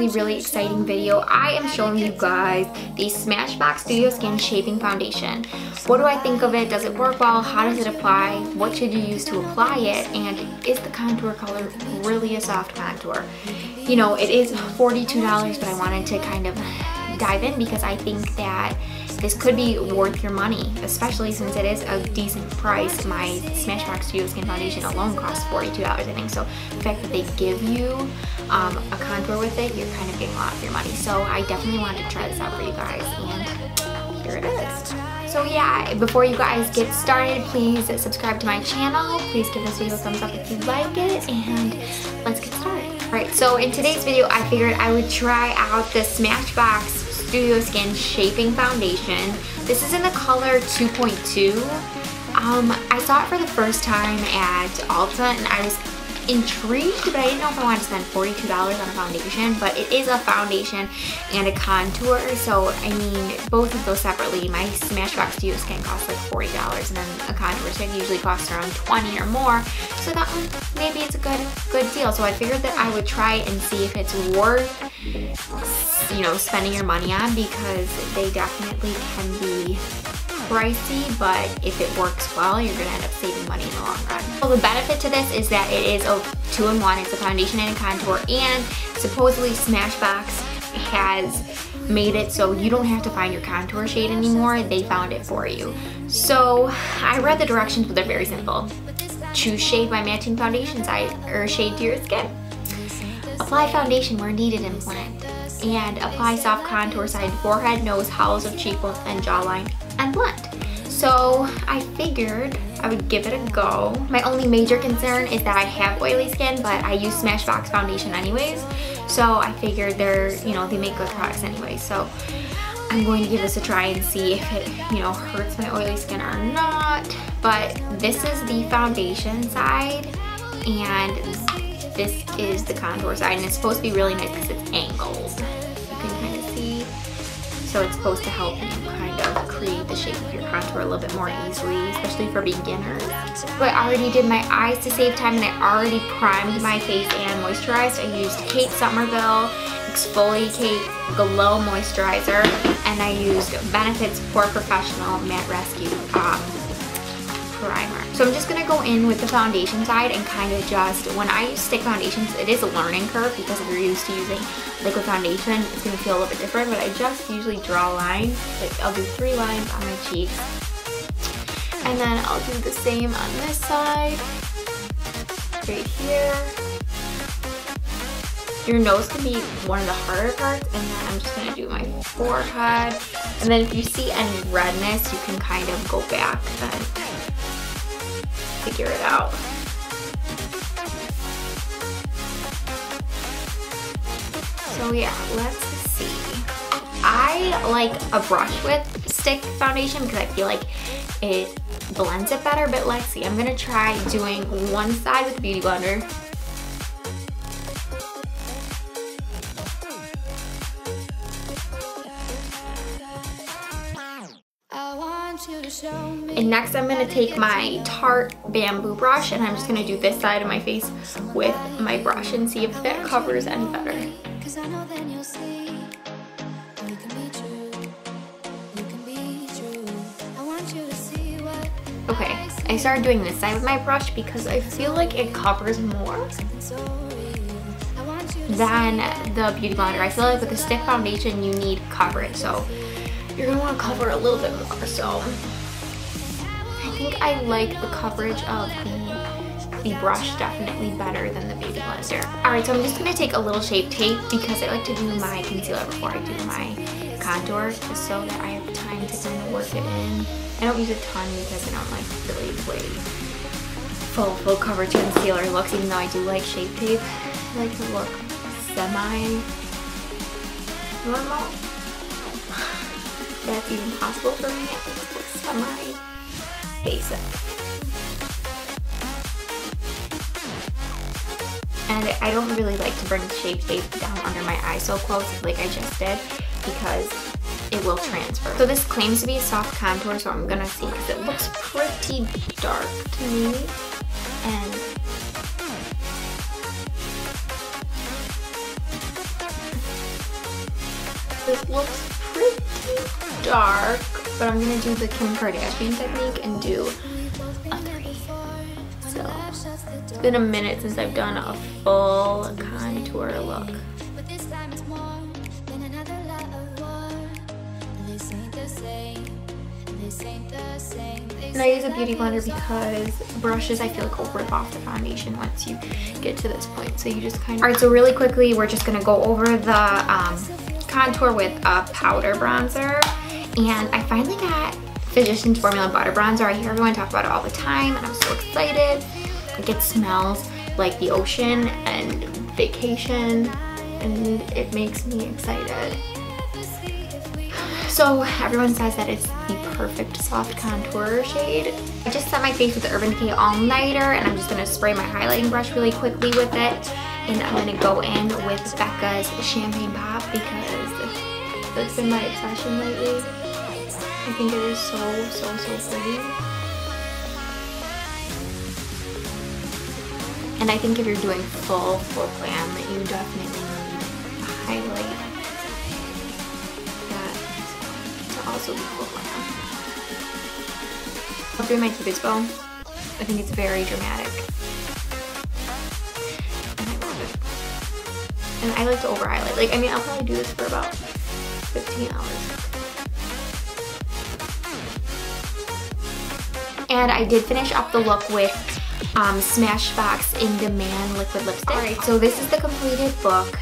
really, really exciting video. I am showing you guys the Smashbox Studio Skin Shaping Foundation. What do I think of it? Does it work well? How does it apply? What should you use to apply it? And is the contour color really a soft contour? You know, it is $42, but I wanted to kind of dive in because I think that this could be worth your money, especially since it is a decent price. My Smashbox Studio Skin Foundation alone costs $42, I think. So the fact that they give you um, with it, you're kind of getting a lot of your money. So I definitely wanted to try this out for you guys, and here it is. So yeah, before you guys get started, please subscribe to my channel. Please give this video a thumbs up if you like it, and let's get started. Alright, so in today's video, I figured I would try out the Smashbox Studio Skin Shaping Foundation. This is in the color 2.2. Um, I saw it for the first time at Ulta and I was intrigued, but I didn't know if I wanted to spend $42 on a foundation, but it is a foundation and a contour, so I mean, both of those separately, my Smashbox Studio Skin costs like $40, and then a contour stick usually costs around 20 or more, so that one, mm, maybe it's a good, good deal. So I figured that I would try it and see if it's worth you know, spending your money on because they definitely can be pricey, but if it works well, you're gonna end up saving money in the long run. Well, the benefit to this is that it is a two-in-one. It's a foundation and a contour, and supposedly Smashbox has made it so you don't have to find your contour shade anymore. They found it for you. So I read the directions, but they're very simple. Choose shade by matching foundation size or shade to your skin. Apply foundation where needed and blend. And apply soft contour side forehead, nose, hollows of cheekbones, and jawline, and blend. So I figured I would give it a go. My only major concern is that I have oily skin, but I use Smashbox foundation anyways. So I figured they're, you know, they make good products anyway. So I'm going to give this a try and see if it, you know, hurts my oily skin or not. But this is the foundation side and this is the contour side and it's supposed to be really nice because it's angled. You can kind of. So it's supposed to help you kind of create the shape of your contour a little bit more easily, especially for beginners. So I already did my eyes to save time and I already primed my face and moisturized. I used Kate Somerville ExfoliKate Glow Moisturizer and I used Benefit's Pore Professional Matte Rescue um, primer. So I'm just gonna go in with the foundation side and kind of just, when I use stick foundations, it is a learning curve because if you're used to using liquid foundation, it's gonna feel a little bit different, but I just usually draw lines. Like I'll do three lines on my cheeks. And then I'll do the same on this side, right here. Your nose can be one of the harder parts, and then I'm just gonna do my forehead. And then if you see any redness, you can kind of go back and figure it out. So yeah, let's see. I like a brush with stick foundation because I feel like it blends it better, but let's see. I'm gonna try doing one side with Beauty Blender And next I'm going to take my Tarte bamboo brush and I'm just going to do this side of my face with my brush and see if that covers any better. Okay, I started doing this side with my brush because I feel like it covers more than the Beauty Blender. I feel like with a stick foundation you need coverage, so you're gonna wanna cover a little bit more. So think I like the coverage of the, the brush definitely better than the Beauty Blender. Alright, so I'm just gonna take a little Shape Tape because I like to do my concealer before I do my contour just so that I have time to kind of work it in. I don't use a ton because I don't like really way full, full coverage concealer looks even though I do like Shape Tape. I like to look semi normal that's even possible for me. It looks semi And I don't really like to bring Shape Tape down under my eye so close like I just did because it will transfer. So this claims to be a soft contour, so I'm gonna see because it looks pretty dark to me. And This looks pretty dark, but I'm gonna do the Kim Kardashian technique and do a. So, it's been a minute since I've done a full contour look. And I use a beauty blender because brushes I feel like will rip off the foundation once you get to this point. So you just kind of... Alright, so really quickly, we're just going to go over the um, contour with a powder bronzer. And I finally got Physicians Formula Butter Bronzer. I hear everyone talk about it all the time and I'm so excited. Like it smells like the ocean and vacation and it makes me excited. So everyone says that it's the perfect soft contour shade. I just set my face with the Urban Decay All Nighter and I'm just to spray my highlighting brush really quickly with it. And I'm to go in with Becca's Champagne Pop because that's been my obsession lately. I think it is so, so, so pretty. And I think if you're doing full, full glam, that you definitely need a highlight that to also be cool I'm doing my cupid's bow. I think it's very dramatic. And I like to over highlight. Like, I mean, I'll probably do this for about 15 hours. And I did finish up the look with um, Smashbox In Demand Liquid Lipstick. Alright, so this is the completed look.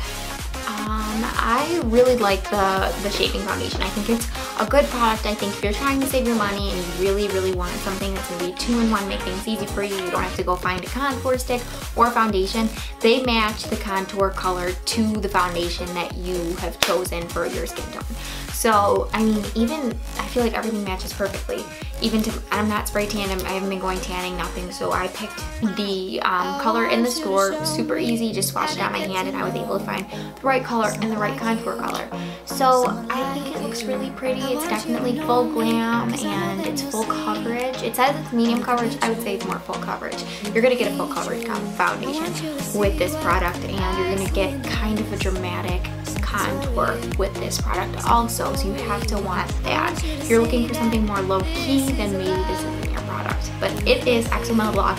Um, I really like the, the shaping foundation. I think it's a good product. I think if you're trying to save your money and you really, really want something that's to be two-in-one, make things easy for you, you don't have to go find a contour stick or foundation. They match the contour color to the foundation that you have chosen for your skin tone. So, I mean, even, I feel like everything matches perfectly. Even to, I'm not spray tan, I haven't been going tanning, nothing. So I picked the um, color in the store, super easy, just swatched it on my hand and I was able to find the right color and the right contour color. So I think looks really pretty. It's definitely full glam and it's full coverage. It says it's medium coverage. I would say it's more full coverage. You're going to get a full coverage foundation with this product and you're going to get kind of a dramatic contour with this product also. So you have to want that. If you're looking for something more low-key, then maybe this isn't your product. But it is XoMellaBlog.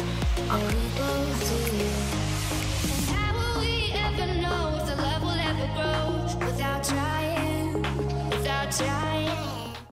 without trying.